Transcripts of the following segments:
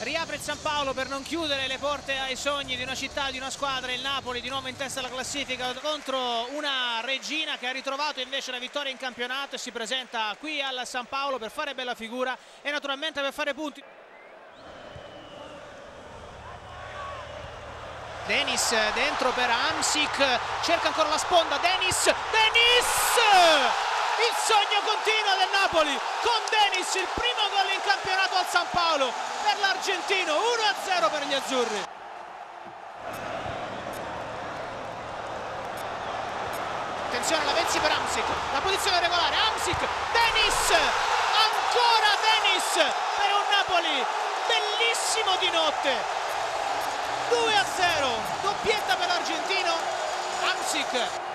riapre il San Paolo per non chiudere le porte ai sogni di una città, di una squadra, il Napoli di nuovo in testa alla classifica contro una Regina che ha ritrovato invece la vittoria in campionato e si presenta qui al San Paolo per fare bella figura e naturalmente per fare punti. Denis dentro per Amsic, cerca ancora la sponda, Denis, Denis! il sogno continuo del Napoli con Denis il primo gol in campionato al San Paolo per l'argentino 1-0 per gli azzurri. Attenzione la Vezzi per Amsic. La posizione regolare Amsic Denis ancora Denis per un Napoli bellissimo di notte. 2-0 doppietta per l'argentino Amsic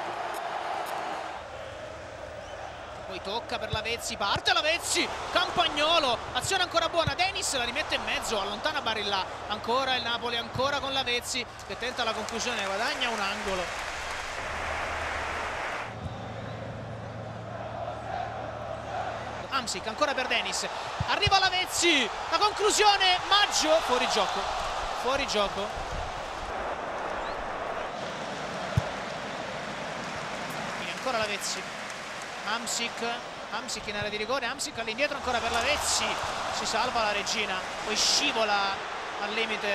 poi tocca per la Vezzi, parte la Vezzi, Campagnolo, azione ancora buona, Denis la rimette in mezzo, allontana Barilla, ancora il Napoli, ancora con la Vezzi che tenta la conclusione, guadagna un angolo. Amsic ancora per Denis, arriva la Vezzi, la conclusione, Maggio, fuori gioco, fuori gioco. Ancora la Vezzi Amsic Amsic in area di rigore Amsic all'indietro ancora per la Vezzi si salva la regina poi scivola al limite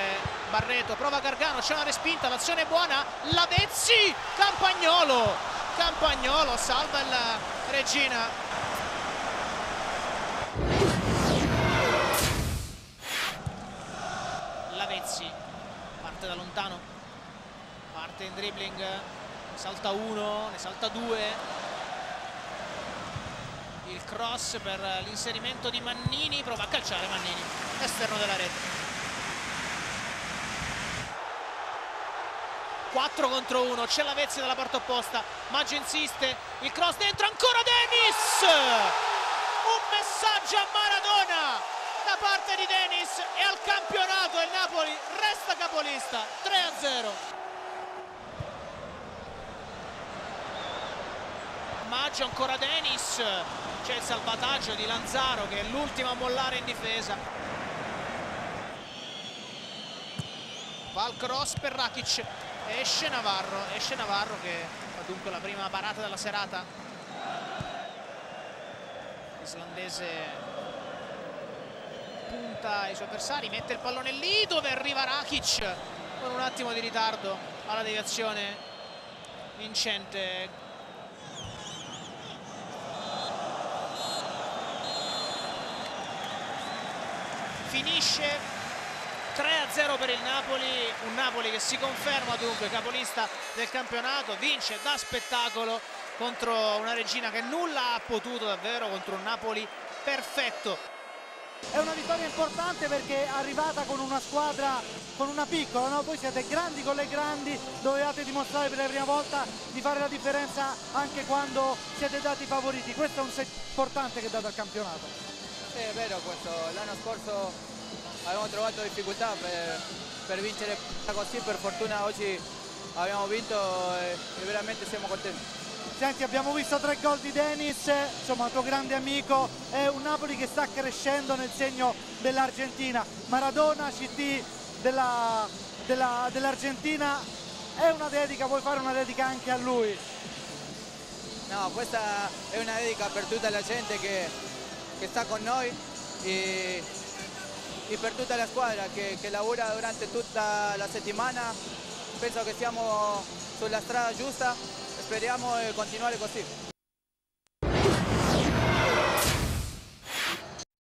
Barreto prova Gargano c'è una respinta l'azione è buona la Vezzi Campagnolo Campagnolo salva la regina. La Vezzi parte da lontano parte in dribbling salta uno ne salta due il cross per l'inserimento di Mannini prova a calciare Mannini esterno della rete. 4 contro 1 c'è la Vezzi dalla parte opposta Maggio insiste il cross dentro ancora Denis! Un messaggio a Maradona da parte di Denis e al campionato il Napoli resta capolista 3 a 0 Maggio ancora Denis c'è il salvataggio di Lanzaro che è l'ultimo a mollare in difesa. Va al cross per Rakic. Esce Navarro esce Navarro che fa dunque la prima parata della serata. Islandese punta i suoi avversari mette il pallone lì dove arriva Rakic? Con un attimo di ritardo alla deviazione vincente finisce 3-0 per il Napoli, un Napoli che si conferma dunque capolista del campionato, vince da spettacolo contro una regina che nulla ha potuto davvero contro un Napoli perfetto. È una vittoria importante perché è arrivata con una squadra, con una piccola, no? voi siete grandi con le grandi, dovevate dimostrare per la prima volta di fare la differenza anche quando siete dati favoriti, questo è un set importante che dà dal campionato. È vero questo, l'anno scorso abbiamo trovato difficoltà per, per vincere così, per fortuna oggi abbiamo vinto e, e veramente siamo contenti. Senti, abbiamo visto tre gol di Denis, insomma, tuo grande amico, è un Napoli che sta crescendo nel segno dell'Argentina. Maradona, CT dell'Argentina, dell è una dedica, vuoi fare una dedica anche a lui? No, questa è una dedica per tutta la gente che che sta con noi e, e per tutta la squadra che, che, lavora durante tutta la settimana. Penso che siamo sulla strada giusta, speriamo di continuare così.